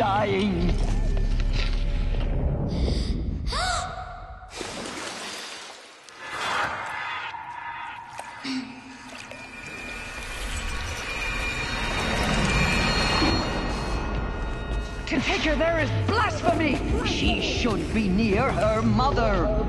dying. To take her there is blasphemy. She should be near her mother.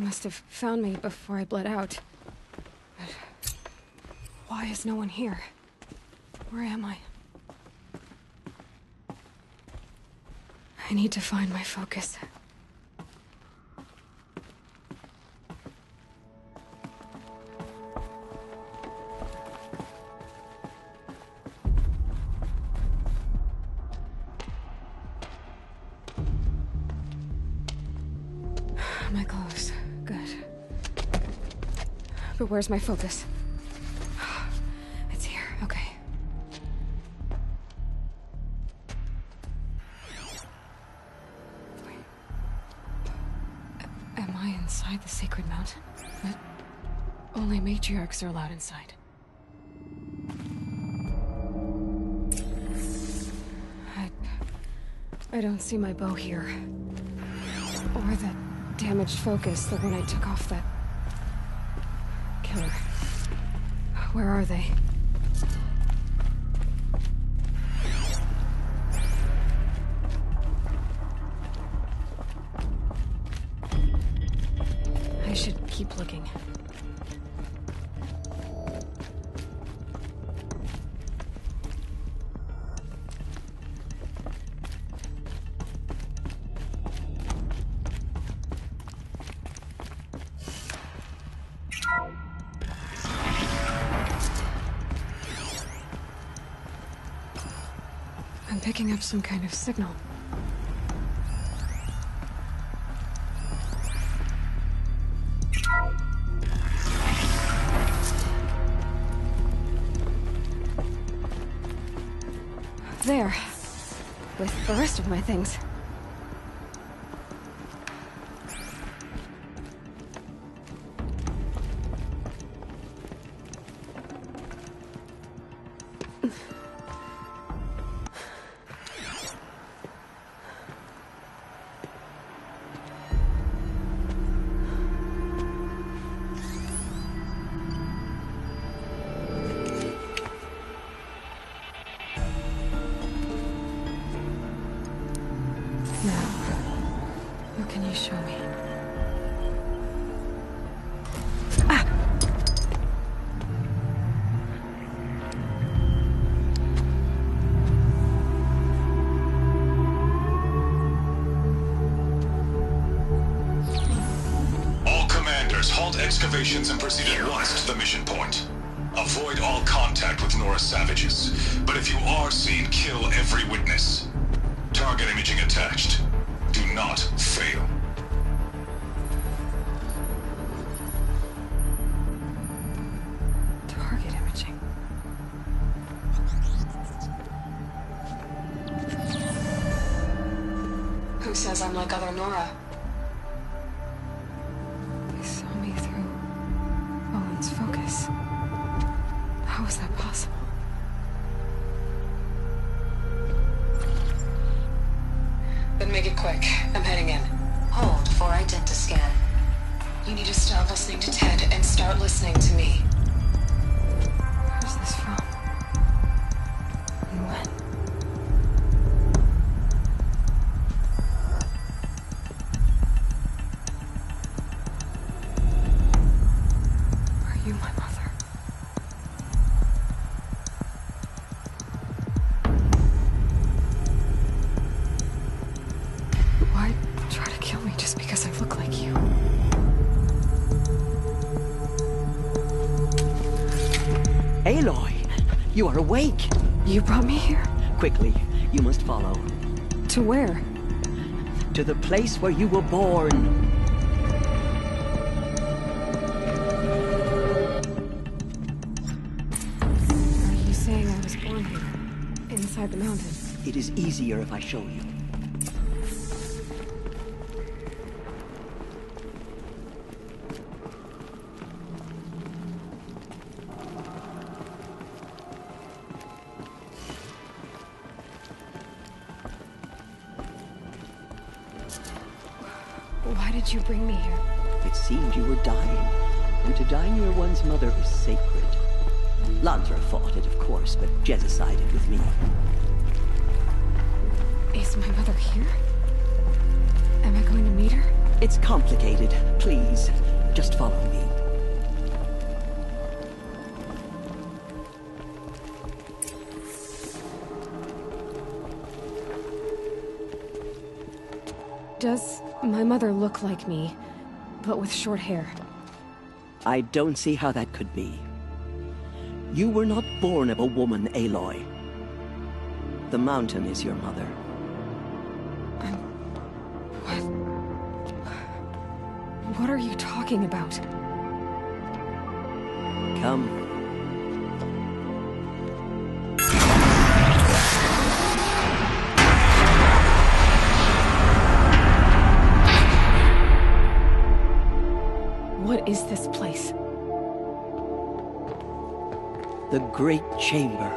Must have found me before I bled out. But why is no one here? Where am I? I need to find my focus. Where's my focus? It's here. Okay. Wait. Am I inside the sacred mountain? But only matriarchs are allowed inside. I. I don't see my bow here. Or the damaged focus, the one I took off that. Where are they? I'm picking up some kind of signal. There. With the rest of my things. You need to stop listening to Ted and start listening to me. Quickly, you must follow. To where? To the place where you were born. Are you saying I was born here? Inside the mountain? It is easier if I show you. Lansra fought it, of course, but Jezza sided with me. Is my mother here? Am I going to meet her? It's complicated. Please, just follow me. Does my mother look like me, but with short hair? I don't see how that could be. You were not born of a woman, Aloy. The mountain is your mother. What? What are you talking about? Come. What is this The Great Chamber,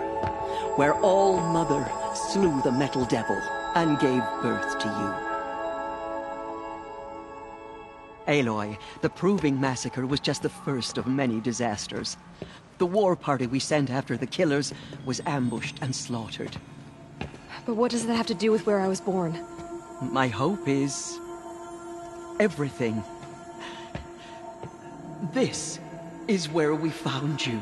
where All Mother slew the Metal Devil and gave birth to you. Aloy, the Proving Massacre was just the first of many disasters. The war party we sent after the killers was ambushed and slaughtered. But what does that have to do with where I was born? My hope is... everything. This is where we found you.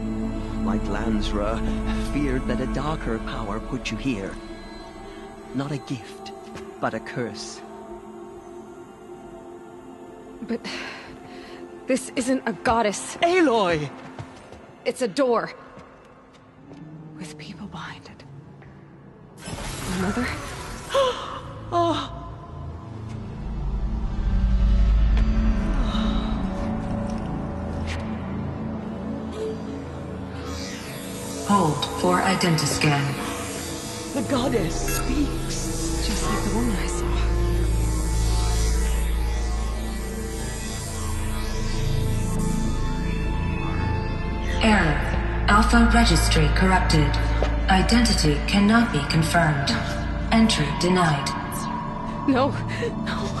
like Lansra, feared that a darker power put you here. Not a gift, but a curse. But... This isn't a goddess. Aloy! It's a door. With people behind it. My mother? Oh, Hold for identiscan. The goddess speaks. Just like the woman I saw. Error. Alpha registry corrupted. Identity cannot be confirmed. Entry denied. No, no.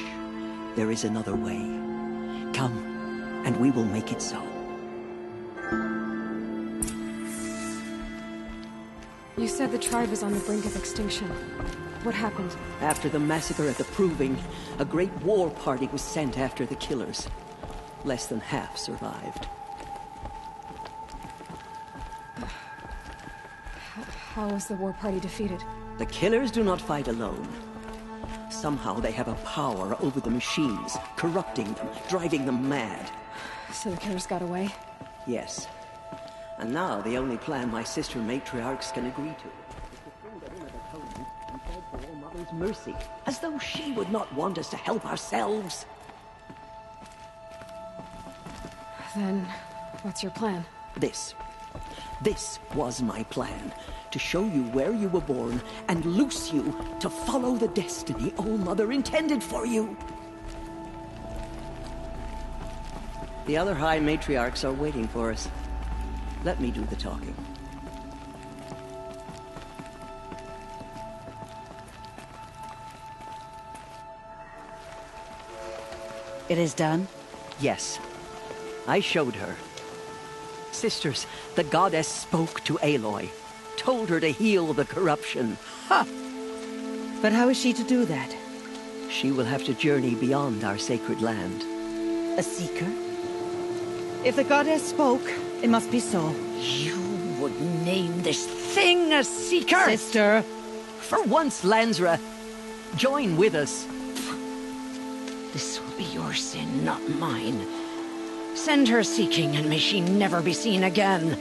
There is another way. Come, and we will make it so. You said the tribe is on the brink of extinction. What happened? After the massacre at the Proving, a great war party was sent after the killers. Less than half survived. How was the war party defeated? The killers do not fight alone. Somehow they have a power over the machines, corrupting them, driving them mad. So the killers got away? Yes. And now the only plan my sister matriarchs can agree to is to bring them in at atonement and beg for All Mother's mercy, as though she would not want us to help ourselves. Then, what's your plan? This. This was my plan. To show you where you were born and loose you to follow the destiny All Mother intended for you. The other High Matriarchs are waiting for us. Let me do the talking. It is done? Yes. I showed her. Sisters, the goddess spoke to Aloy. Told her to heal the corruption. Ha! But how is she to do that? She will have to journey beyond our sacred land. A seeker? If the goddess spoke, it must be so. You would name this thing a seeker? Sister! For once, Lansra, join with us. This will be your sin, not mine. Send her seeking, and may she never be seen again.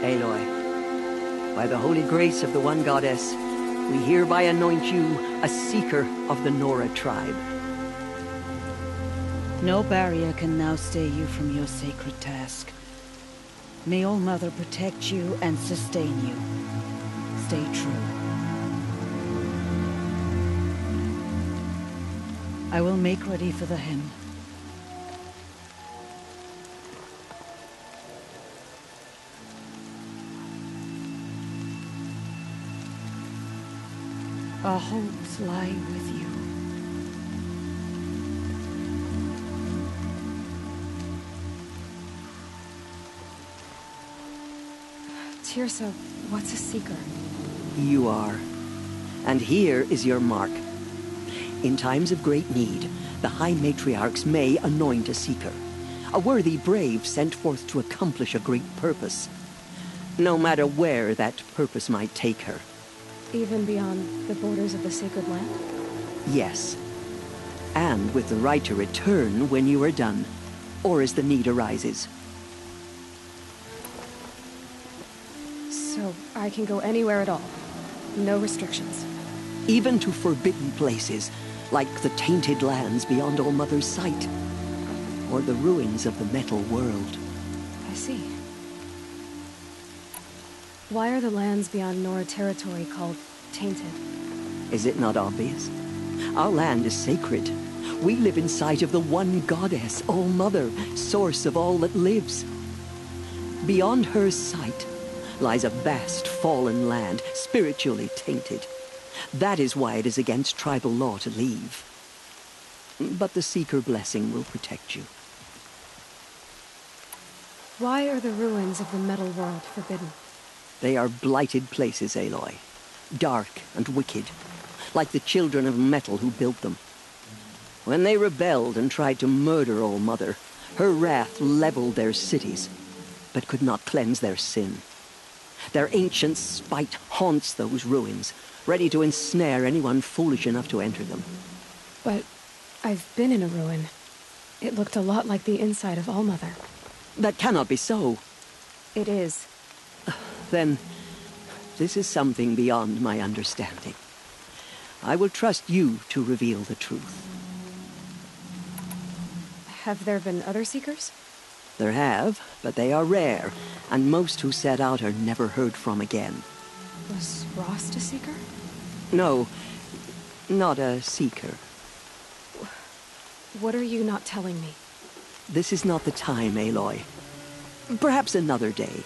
Aloy, by the holy grace of the one goddess, we hereby anoint you a seeker of the Nora tribe. No barrier can now stay you from your sacred task. May All Mother protect you and sustain you. Stay true. I will make ready for the hymn. Our hopes lie with you. Teersa, what's a seeker? You are. And here is your mark. In times of great need, the High Matriarchs may anoint a seeker. A worthy brave sent forth to accomplish a great purpose. No matter where that purpose might take her. Even beyond the borders of the sacred land? Yes. And with the right to return when you are done, or as the need arises. So I can go anywhere at all. No restrictions. Even to forbidden places, like the tainted lands beyond All Mother's sight. Or the ruins of the metal world. I see. Why are the lands beyond Nora territory called tainted? Is it not obvious? Our land is sacred. We live in sight of the one goddess, All Mother, source of all that lives. Beyond her sight lies a vast fallen land, spiritually tainted. That is why it is against tribal law to leave. But the Seeker blessing will protect you. Why are the ruins of the metal world forbidden? They are blighted places, Aloy. Dark and wicked, like the children of metal who built them. When they rebelled and tried to murder All Mother, Her wrath leveled their cities, but could not cleanse their sin. Their ancient spite haunts those ruins, ready to ensnare anyone foolish enough to enter them. But I've been in a ruin. It looked a lot like the inside of Allmother. That cannot be so. It is. Then, this is something beyond my understanding. I will trust you to reveal the truth. Have there been other Seekers? There have, but they are rare, and most who set out are never heard from again. Was Rost a Seeker? No, not a seeker. What are you not telling me? This is not the time, Aloy. Perhaps another day.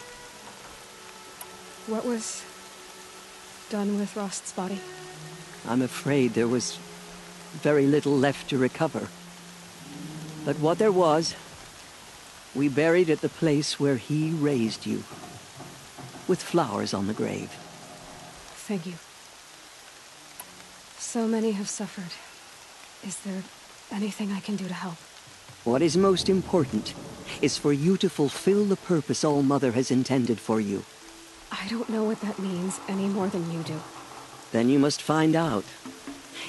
What was done with Rost's body? I'm afraid there was very little left to recover. But what there was, we buried at the place where he raised you, with flowers on the grave. Thank you. So many have suffered. Is there anything I can do to help? What is most important is for you to fulfill the purpose All Mother has intended for you. I don't know what that means any more than you do. Then you must find out.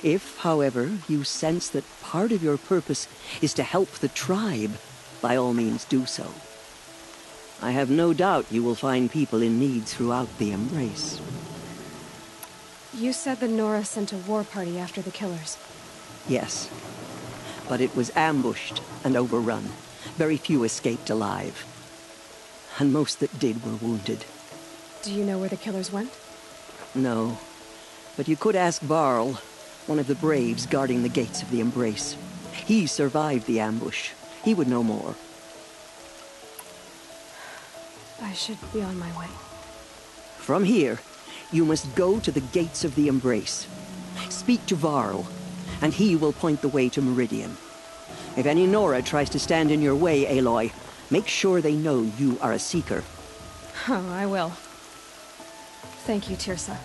If, however, you sense that part of your purpose is to help the tribe, by all means do so. I have no doubt you will find people in need throughout the Embrace. You said the Nora sent a war party after the killers. Yes. But it was ambushed and overrun. Very few escaped alive. And most that did were wounded. Do you know where the killers went? No. But you could ask Varl, one of the Braves guarding the gates of the Embrace. He survived the ambush. He would know more. I should be on my way. From here, you must go to the gates of the Embrace. Speak to Varl, and he will point the way to Meridian. If any Nora tries to stand in your way, Aloy, make sure they know you are a Seeker. Oh, I will. Thank you, Teersa,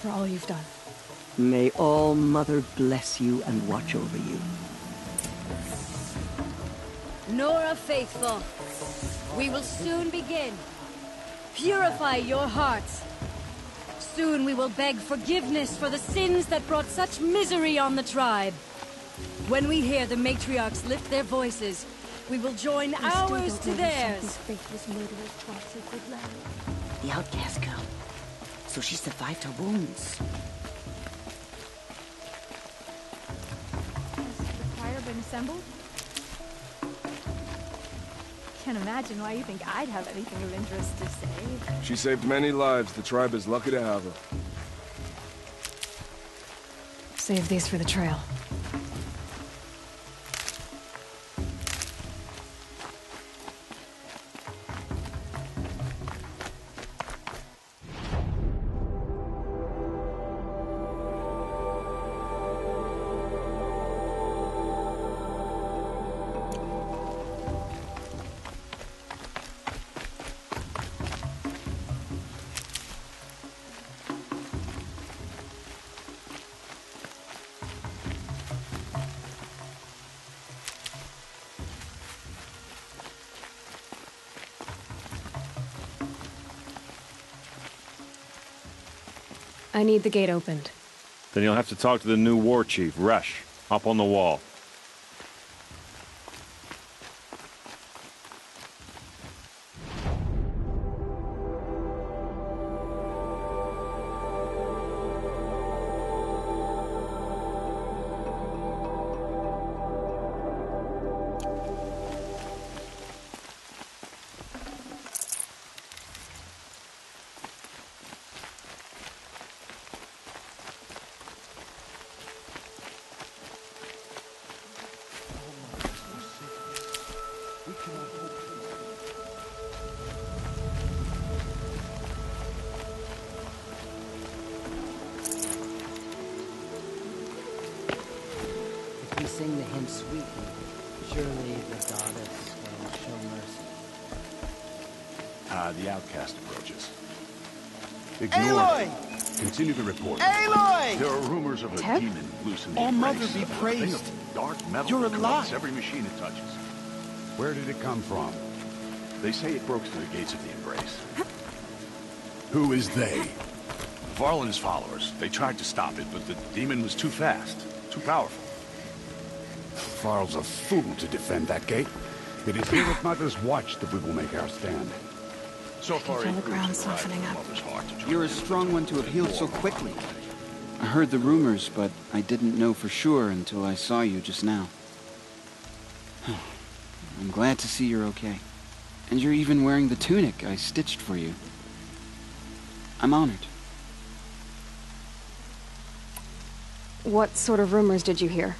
for all you've done. May All Mother bless you and watch over you. Nora Faithful, we will soon begin. Purify your hearts. Soon we will beg forgiveness for the sins that brought such misery on the tribe. When we hear the matriarchs lift their voices, we will join ours to theirs. The outcast girl. So she survived her wounds. Has the choir been assembled? Can't imagine why you think I'd have anything of interest to say. She saved many lives. The tribe is lucky to have her. Save these for the trail. I need the gate opened. Then you'll have to talk to the new war chief, Resh. Up on the wall. Ah, the outcast approaches. Ignore Aloy! them. Continue the report. Aloy! There are rumors of a Teb? demon loose in the All embrace. Mother be praised. dark metal You're alive. every machine it touches. Where did it come from? They say it broke through the gates of the Embrace. Who is they? Varl and his followers. They tried to stop it, but the demon was too fast, too powerful. Varl's a fool to defend that gate. It is here at Mother's Watch that we will make our stand. So far, feel the ground softening up. You're a strong one to have healed so quickly. I heard the rumors, but I didn't know for sure until I saw you just now. I'm glad to see you're okay. And you're even wearing the tunic I stitched for you. I'm honored. What sort of rumors did you hear?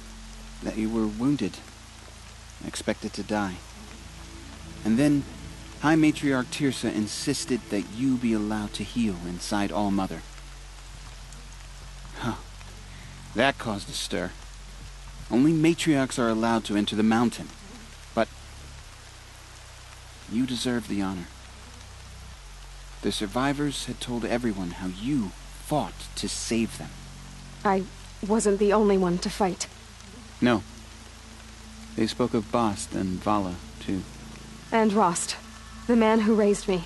That you were wounded. Expected to die. And then, High Matriarch Teersa insisted that you be allowed to heal inside All Mother. Huh. That caused a stir. Only matriarchs are allowed to enter the mountain. But you deserve the honor. The survivors had told everyone how you fought to save them. I wasn't the only one to fight. No. They spoke of Bast and Vala, too. And Rost, the man who raised me.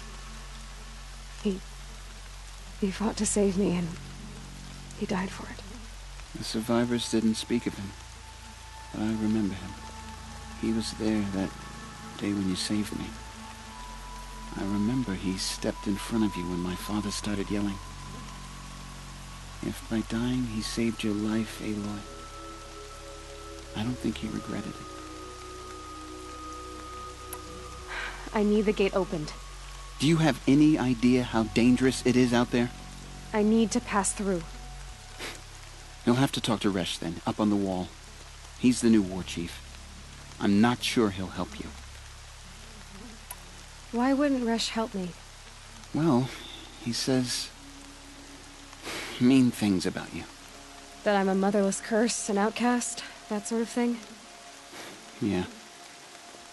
He... He fought to save me, and he died for it. The survivors didn't speak of him, but I remember him. He was there that day when you saved me. I remember he stepped in front of you when my father started yelling. If by dying he saved your life, Aloy, I don't think he regretted it. I need the gate opened. Do you have any idea how dangerous it is out there? I need to pass through. You'll have to talk to Resh then, up on the wall. He's the new war chief. I'm not sure he'll help you. Why wouldn't Resh help me? Well, he says mean things about you. That I'm a motherless curse, an outcast, that sort of thing? Yeah.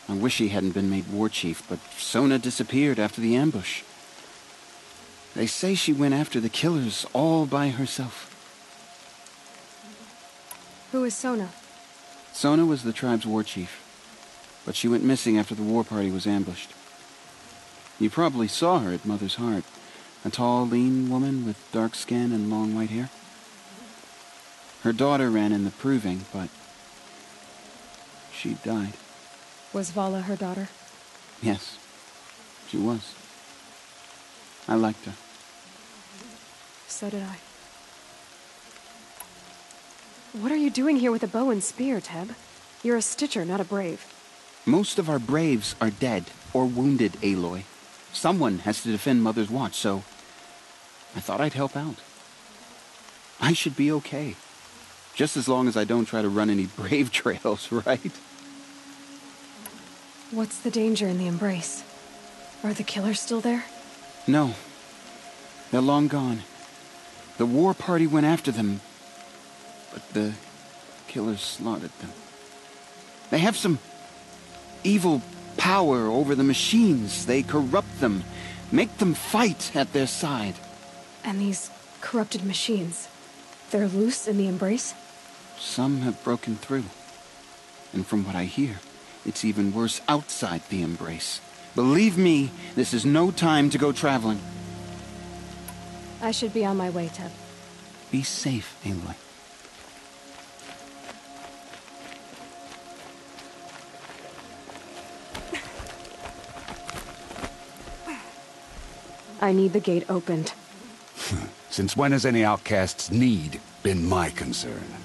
I wish he hadn't been made war chief, but Sona disappeared after the ambush. They say she went after the killers all by herself. Who is Sona? Sona was the tribe's war chief, but she went missing after the war party was ambushed. You probably saw her at Mother's Heart. A tall, lean woman with dark skin and long white hair. Her daughter ran in the proving, but she died. Was Vala her daughter? Yes, she was. I liked her. So did I. What are you doing here with a bow and spear, Teb? You're a stitcher, not a brave. Most of our braves are dead or wounded, Aloy. Someone has to defend Mother's Watch, so I thought I'd help out. I should be okay. Just as long as I don't try to run any brave trails, right? What's the danger in the Embrace? Are the killers still there? No. They're long gone. The war party went after them, but the killers slaughtered them. They have some evil power over the machines. They corrupt them, make them fight at their side. And these corrupted machines, they're loose in the Embrace? Some have broken through. And from what I hear, it's even worse outside the Embrace. Believe me, this is no time to go traveling. I should be on my way, Teb. Be safe, Aloy. I need the gate opened. Since when has any outcast's need been my concern?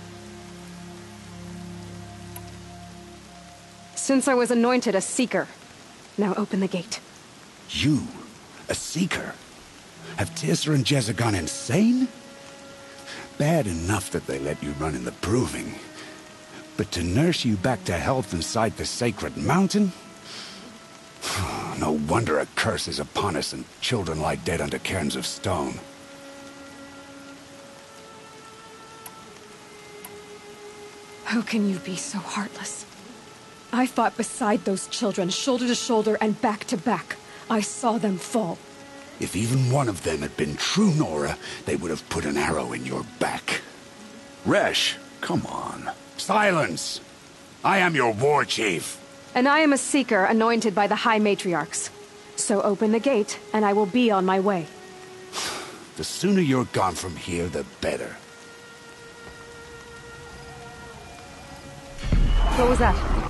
Since I was anointed a Seeker. Now open the gate. You? A Seeker? Have Teersa and Jezza gone insane? Bad enough that they let you run in the Proving. But to nurse you back to health inside the Sacred Mountain? No wonder a curse is upon us and children lie dead under cairns of stone. How can you be so heartless? I fought beside those children, shoulder to shoulder and back to back. I saw them fall. If even one of them had been true Nora, they would have put an arrow in your back. Resh, come on. Silence! I am your war chief. And I am a seeker anointed by the High Matriarchs. So open the gate, and I will be on my way. The sooner you're gone from here, the better. What was that?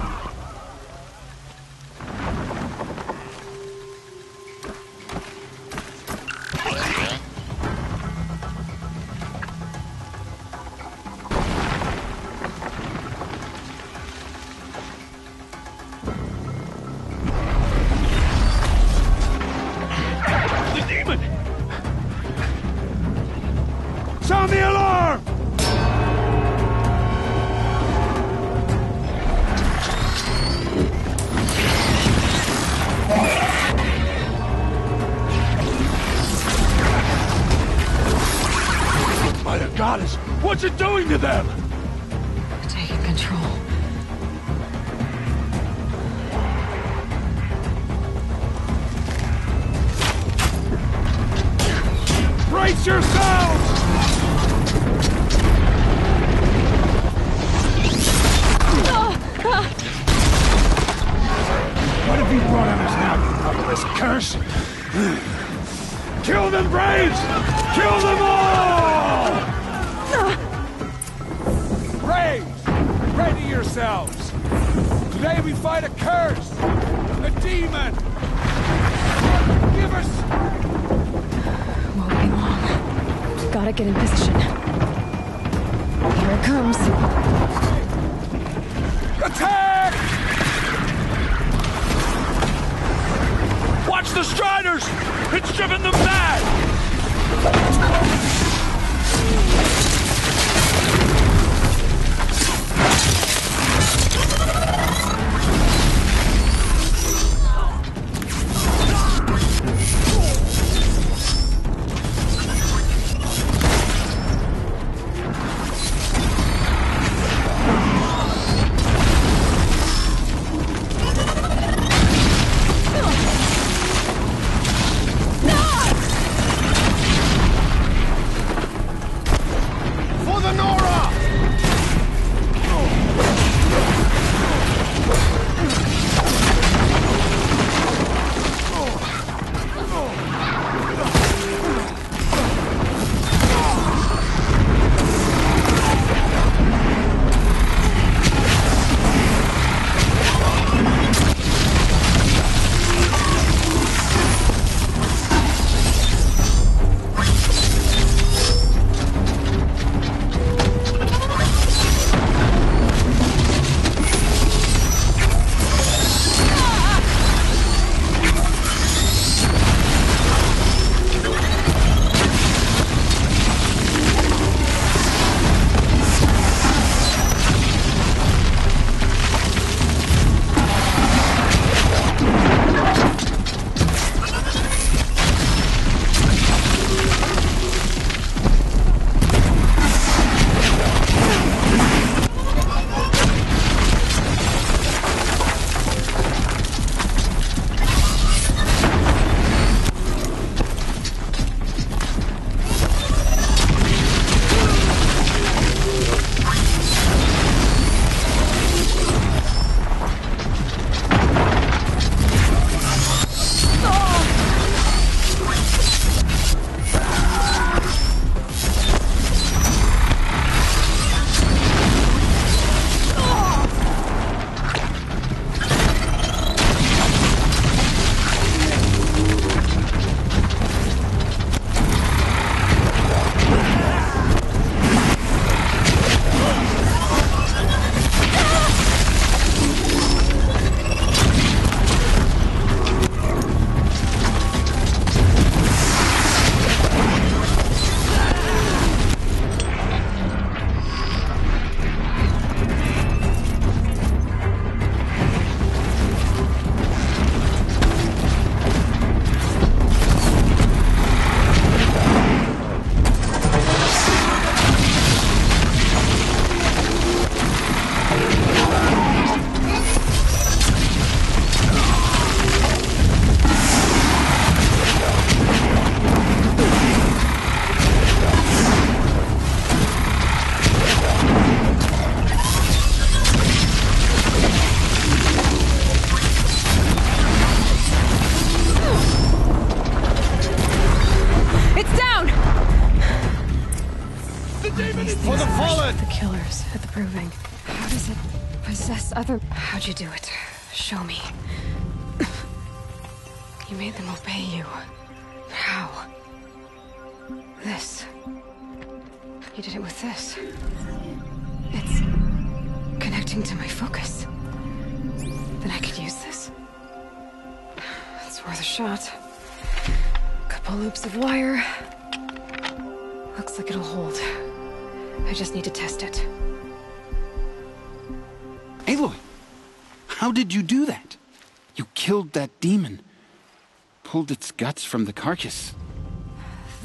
Carcass.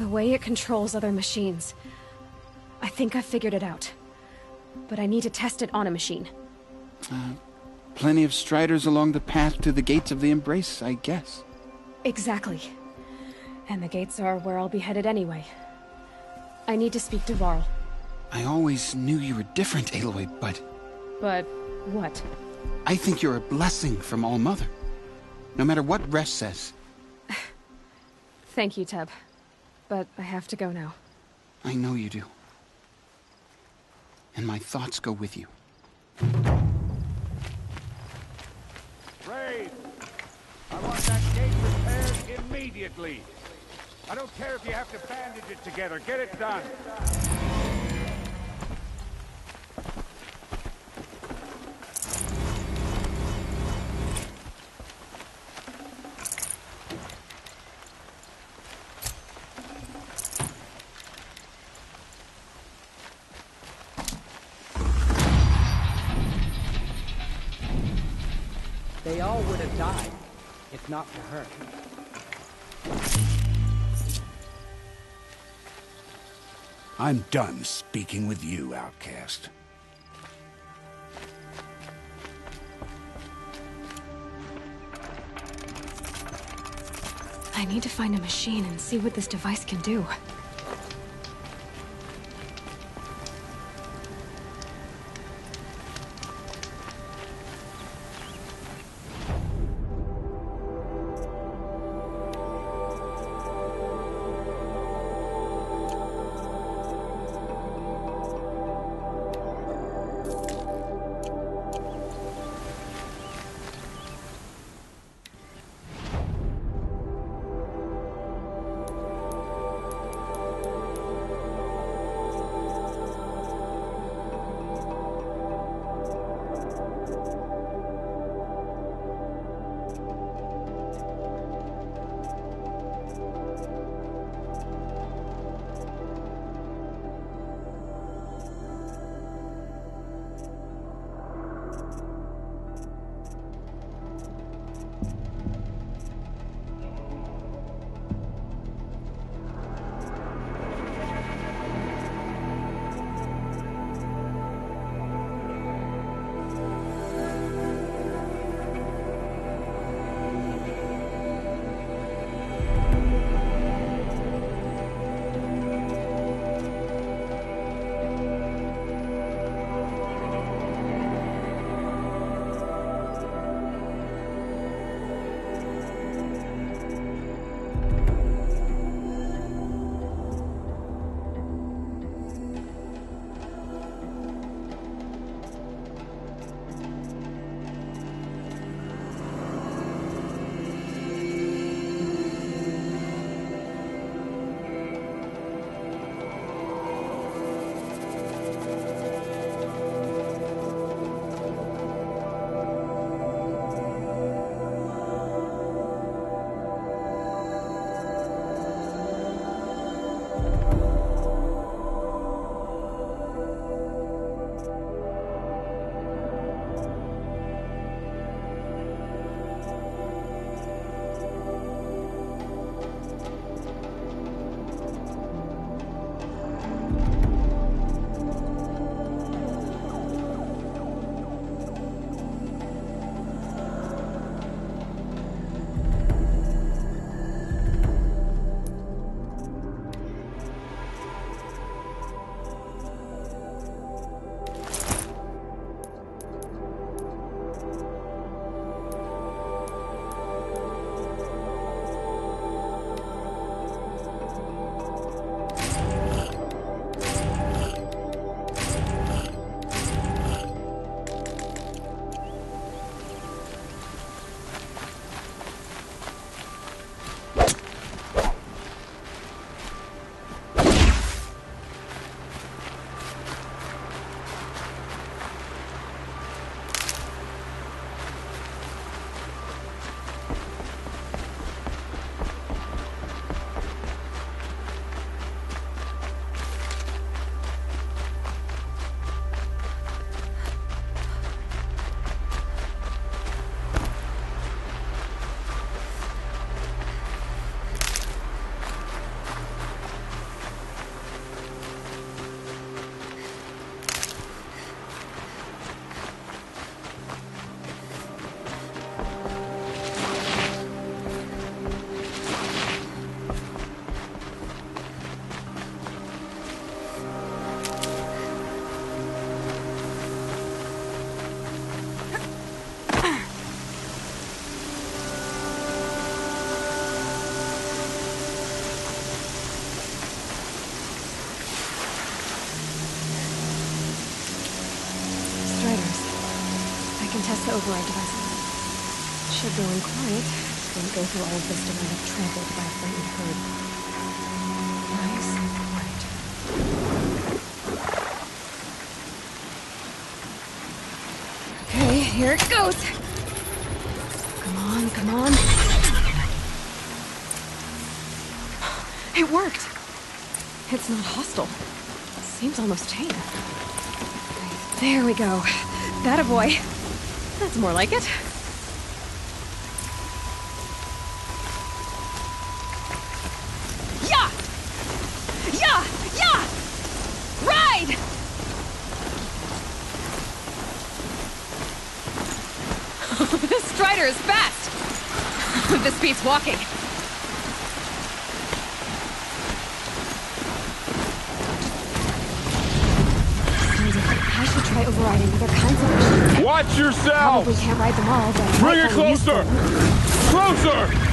The way it controls other machines. I think I've figured it out. But I need to test it on a machine. Uh, plenty of striders along the path to the gates of the Embrace, I guess. Exactly. And the gates are where I'll be headed anyway. I need to speak to Varl. I always knew you were different, Aloy, but... But what? I think you're a blessing from All Mother. No matter what Resh says. Thank you, Teb. But I have to go now. I know you do. And my thoughts go with you. Raid! I want that gate repaired immediately. I don't care if you have to bandage it together. Get it done. They all would have died, if not for her. I'm done speaking with you, outcast. I need to find a machine and see what this device can do. Override devices. Should go in quiet. Didn't go through all of this to wind up trampled by a frightened herd. Nice and quiet. Okay, here it goes. Come on, come on. It worked. It's not hostile. Seems almost tame. There we go. That a boy. That's more like it. Yeah! Yeah! Yeah! Ride! this strider is fast! this beats walking. Yourself! Probably can't ride them all, but Bring it closer! Closer!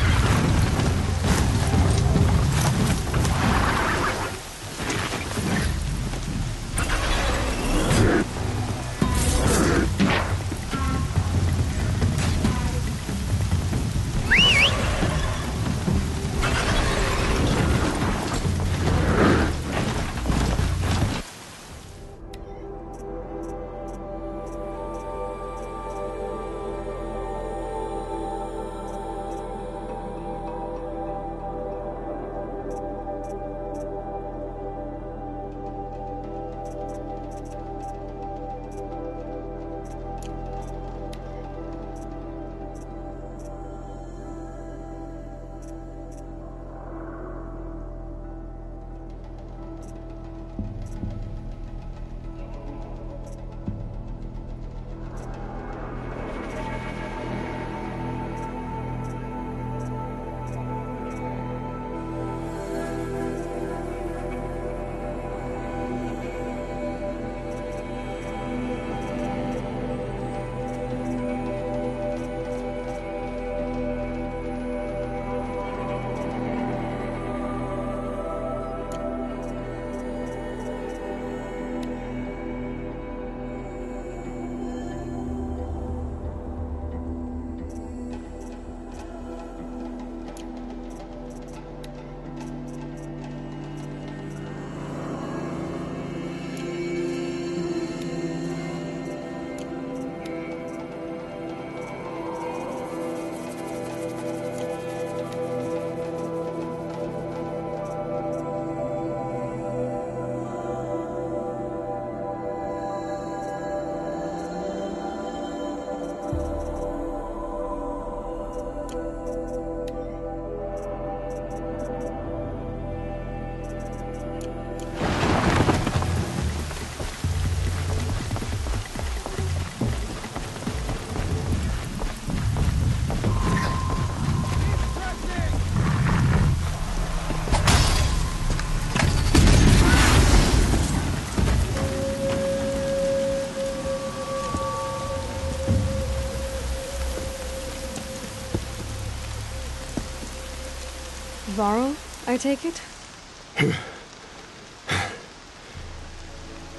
Varl, I take it?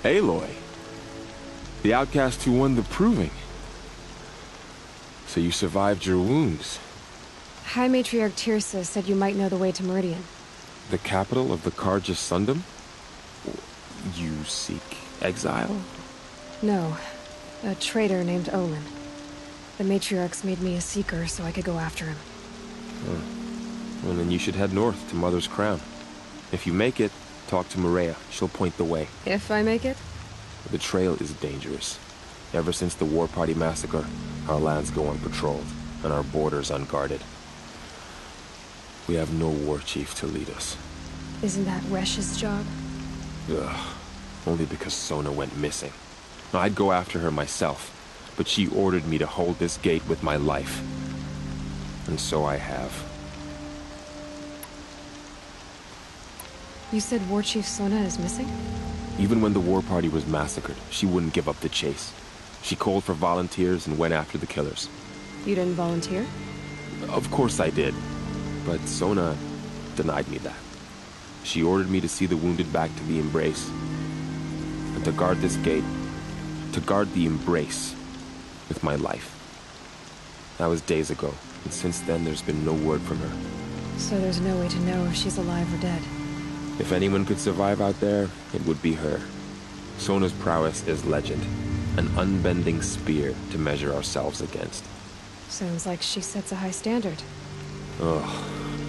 Aloy. The outcast who won the proving. So you survived your wounds. High Matriarch Teersa said you might know the way to Meridian. The capital of the Carja Sundom? You seek exile? No, a traitor named Olin. The Matriarchs made me a seeker so I could go after him. Huh. Well, then you should head north to Mother's Crown. If you make it, talk to Maria. She'll point the way. If I make it? The trail is dangerous. Ever since the War Party massacre, our lands go unpatrolled, and our borders unguarded. We have no war chief to lead us. Isn't that Resh's job? Ugh. Only because Sona went missing. I'd go after her myself, but she ordered me to hold this gate with my life. And so I have. You said War Chief Sona is missing? Even when the war party was massacred, she wouldn't give up the chase. She called for volunteers and went after the killers. You didn't volunteer? Of course I did. But Sona denied me that. She ordered me to see the wounded back to the Embrace. And to guard this gate. To guard the Embrace. With my life. That was days ago, and since then there's been no word from her. So there's no way to know if she's alive or dead. If anyone could survive out there, it would be her. Sona's prowess is legend, an unbending spear to measure ourselves against. Sounds like she sets a high standard. Oh,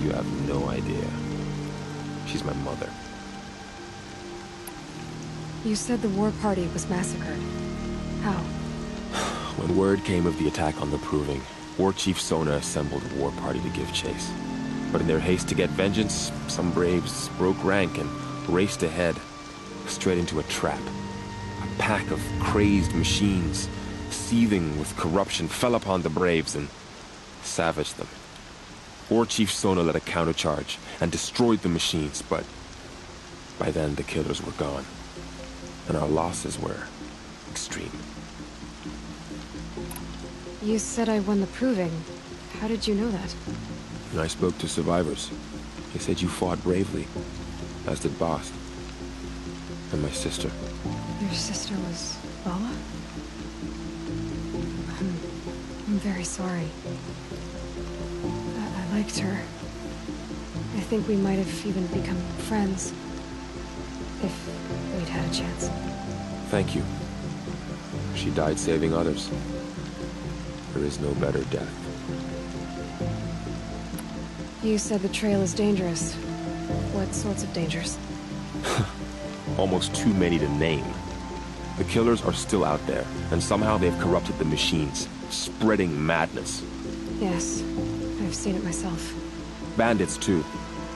you have no idea. She's my mother. You said the war party was massacred. How? When word came of the attack on the Proving, War Chief Sona assembled a war party to give chase. But in their haste to get vengeance, some braves broke rank and raced ahead, straight into a trap. A pack of crazed machines, seething with corruption, fell upon the braves and savaged them. War Chief Sona led a countercharge and destroyed the machines, but by then the killers were gone, and our losses were extreme. You said I won the proving. How did you know that? And I spoke to survivors. They said you fought bravely, as did Bast. And my sister. Your sister was Vala? I'm, I'm very sorry. I, I liked her. I think we might have even become friends. If we'd had a chance. Thank you. She died saving others. There is no better death. You said the trail is dangerous. What sorts of dangers? Almost too many to name. The killers are still out there, and somehow they've corrupted the machines, spreading madness. Yes, I've seen it myself. Bandits, too.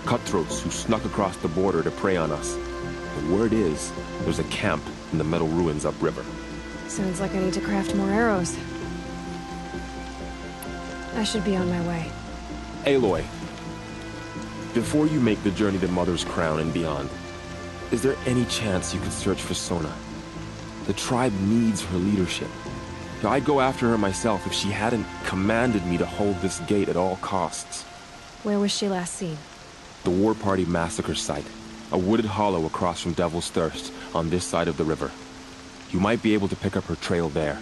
Cutthroats who snuck across the border to prey on us. The word is, there's a camp in the metal ruins upriver. Sounds like I need to craft more arrows. I should be on my way. Aloy, before you make the journey to Mother's Crown and beyond, is there any chance you could search for Sona? The tribe needs her leadership. I'd go after her myself if she hadn't commanded me to hold this gate at all costs. Where was she last seen? The War Party massacre site. A wooded hollow across from Devil's Thirst, on this side of the river. You might be able to pick up her trail there.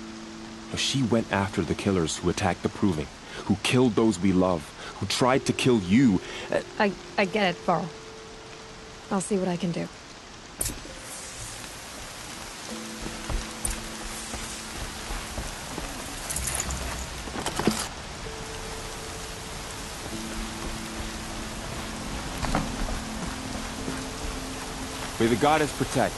She went after the killers who attacked the Proving, who killed those we love, who tried to kill you. I, I get it, Varl. I'll see what I can do. May the goddess protect.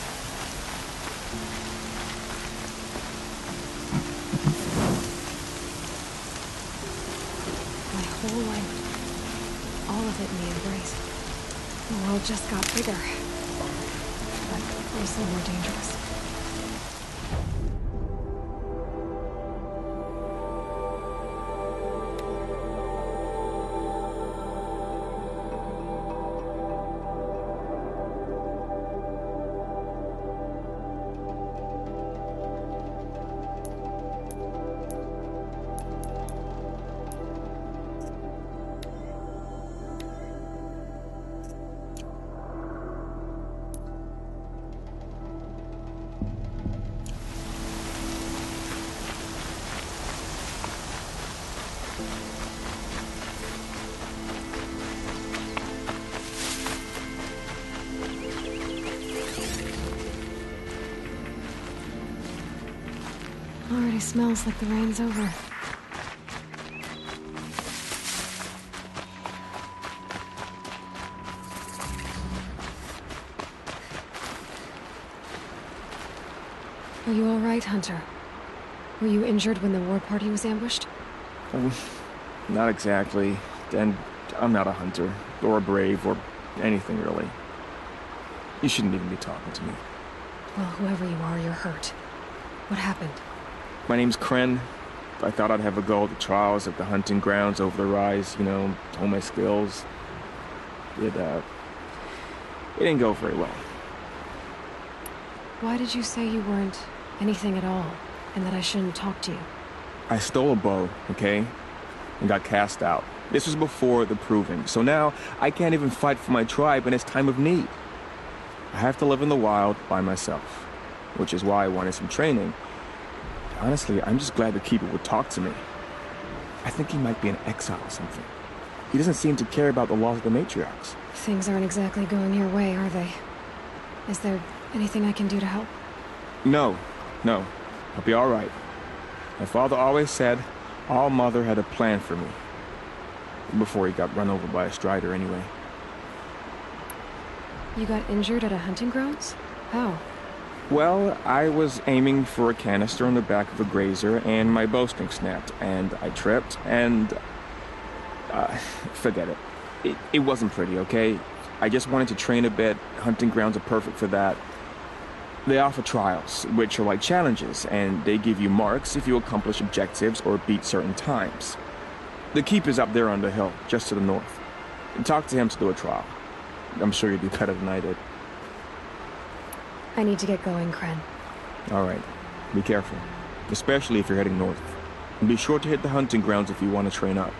My whole life. All of it in the embrace. The world just got bigger. But also more dangerous. Like the rain's over. Are you all right, Hunter? Were you injured when the war party was ambushed? Um, not exactly. And I'm not a hunter, or a brave, or anything really. You shouldn't even be talking to me. Well, whoever you are, you're hurt. What happened? My name's Kren. I thought I'd have a go at the trials at the hunting grounds over the rise, you know, hone my skills. It, uh... It didn't go very well. Why did you say you weren't anything at all, and that I shouldn't talk to you? I stole a bow, okay? And got cast out. This was before the proving, so now I can't even fight for my tribe in its time of need. I have to live in the wild by myself, which is why I wanted some training. Honestly, I'm just glad the Keeper would talk to me. I think he might be in exile or something. He doesn't seem to care about the laws of the matriarchs. Things aren't exactly going your way, are they? Is there anything I can do to help? No, no. I'll be all right. My father always said All Mother had a plan for me. Before he got run over by a strider, anyway. You got injured at a hunting grounds? How? Well, I was aiming for a canister on the back of a grazer, and my bowstring snapped, and I tripped, and... Uh, forget it. it. It wasn't pretty, okay? I just wanted to train a bit. Hunting grounds are perfect for that. They offer trials, which are like challenges, and they give you marks if you accomplish objectives or beat certain times. The keep is up there on the hill, just to the north. Talk to him to do a trial. I'm sure you'd do better than I did. I need to get going, Kren. All right. Be careful. Especially if you're heading north. And be sure to hit the hunting grounds if you want to train up.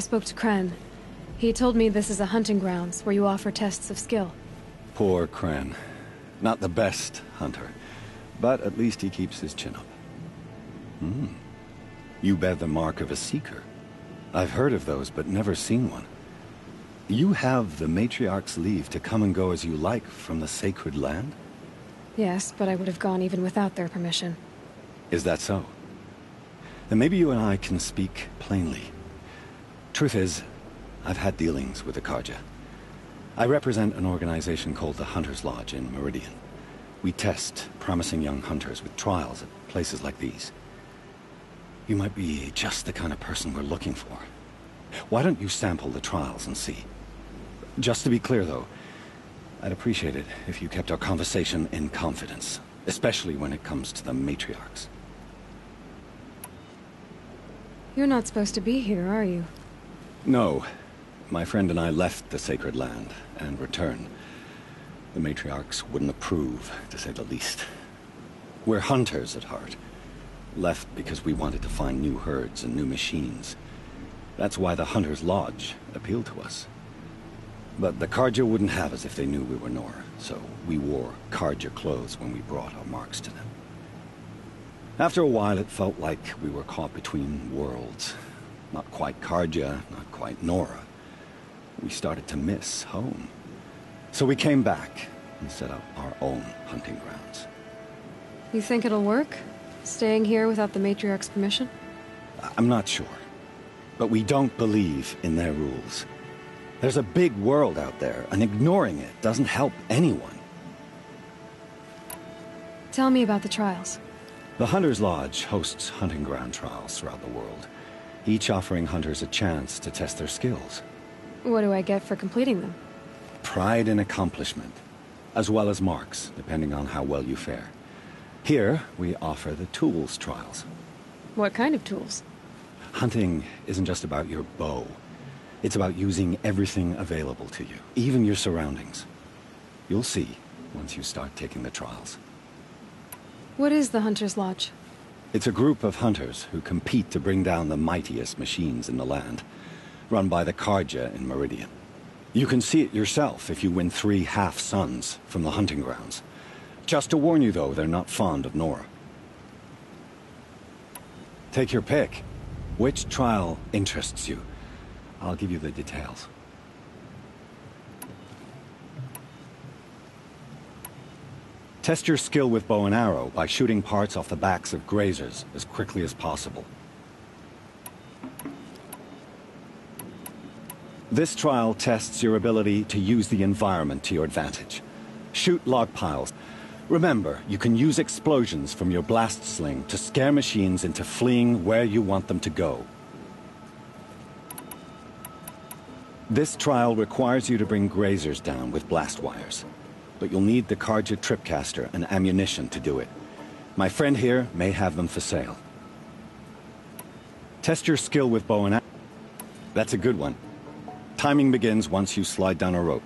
Spoke to Kren. He told me this is a hunting grounds where you offer tests of skill. Poor Kren. Not the best hunter, but at least he keeps his chin up. Hmm. You bear the mark of a seeker. I've heard of those, but never seen one. You have the Matriarch's leave to come and go as you like from the sacred land? Yes, but I would have gone even without their permission. Is that so? Then maybe you and I can speak plainly. Truth is, I've had dealings with the Carja. I represent an organization called the Hunter's Lodge in Meridian. We test promising young hunters with trials at places like these. You might be just the kind of person we're looking for. Why don't you sample the trials and see? Just to be clear, though, I'd appreciate it if you kept our conversation in confidence, especially when it comes to the matriarchs. You're not supposed to be here, are you? No. My friend and I left the sacred land and returned. The matriarchs wouldn't approve, to say the least. We're hunters at heart. Left because we wanted to find new herds and new machines. That's why the Hunter's Lodge appealed to us. But the Carja wouldn't have us if they knew we were Nora, so we wore Carja clothes when we brought our marks to them. After a while, it felt like we were caught between worlds. Not quite Carja, not quite Nora. We started to miss home. So we came back and set up our own hunting grounds. You think it'll work? Staying here without the Matriarch's permission? I'm not sure. But we don't believe in their rules. There's a big world out there, and ignoring it doesn't help anyone. Tell me about the trials. The Hunter's Lodge hosts hunting ground trials throughout the world, each offering hunters a chance to test their skills. What do I get for completing them? Pride and accomplishment, as well as marks, depending on how well you fare. Here, we offer the tools trials. What kind of tools? Hunting isn't just about your bow. It's about using everything available to you, even your surroundings. You'll see once you start taking the trials. What is the Hunter's Lodge? It's a group of hunters who compete to bring down the mightiest machines in the land, run by the Carja in Meridian. You can see it yourself if you win three half-suns from the hunting grounds. Just to warn you, though, they're not fond of Nora. Take your pick. Which trial interests you? I'll give you the details. Test your skill with bow and arrow by shooting parts off the backs of grazers as quickly as possible. This trial tests your ability to use the environment to your advantage. Shoot log piles. Remember, you can use explosions from your blast sling to scare machines into fleeing where you want them to go. This trial requires you to bring grazers down with blast wires. But you'll need the Carja Tripcaster and ammunition to do it. My friend here may have them for sale. Test your skill with bow and arrow. That's a good one. Timing begins once you slide down a rope.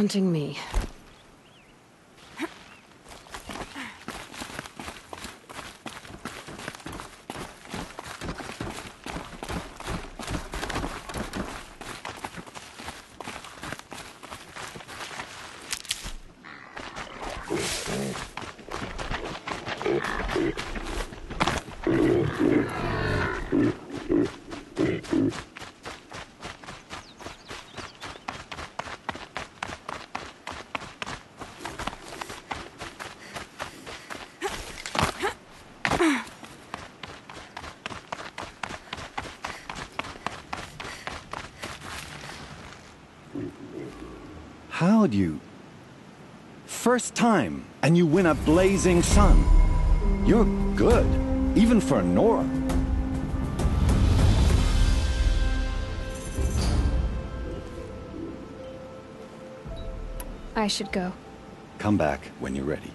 Hunting me. How'd you... First time, and you win a blazing sun. You're good, even for Nora. I should go. Come back when you're ready.